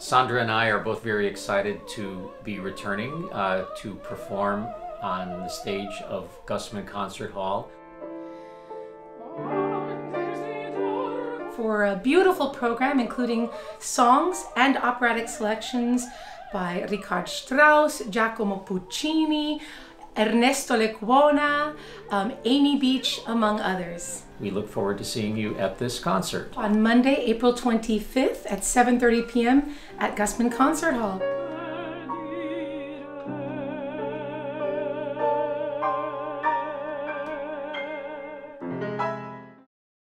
Sandra and I are both very excited to be returning uh, to perform on the stage of Gusman Concert Hall. For a beautiful program including songs and operatic selections by Richard Strauss, Giacomo Puccini, Ernesto Lecuona, um, Amy Beach, among others. We look forward to seeing you at this concert. On Monday, April 25th at 7.30 p.m. at Gusman Concert Hall.